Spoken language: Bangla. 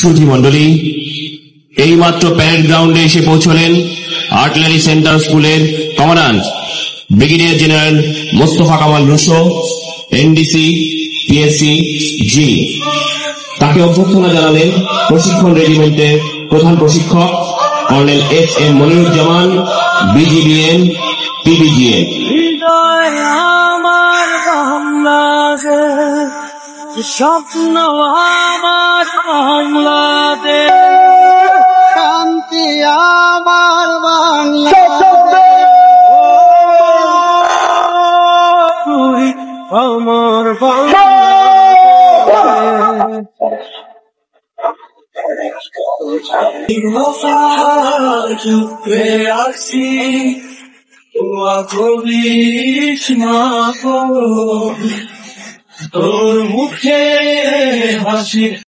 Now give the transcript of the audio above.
সুধী মন্ডলী এইমাত্র প্যারেড গ্রাউন্ডে এসে পৌঁছলেন আর্টলারি সেন্টার স্কুলের commandant brigadier general Mostafa Kamal Rusho, NDC, PSC, G. তাকে অভ্যর্থনা জানালেন প্রশিক্ষণ রেজিমেন্টের প্রধান প্রশিক্ষক, colonel S M Moniruzzaman, BGBN, PBGN. স্বপ্ন আমার বাংলাদেশ শান্তি আমার বাংলাদেশ আমার আছি কবিস না তোর মুখে হাসি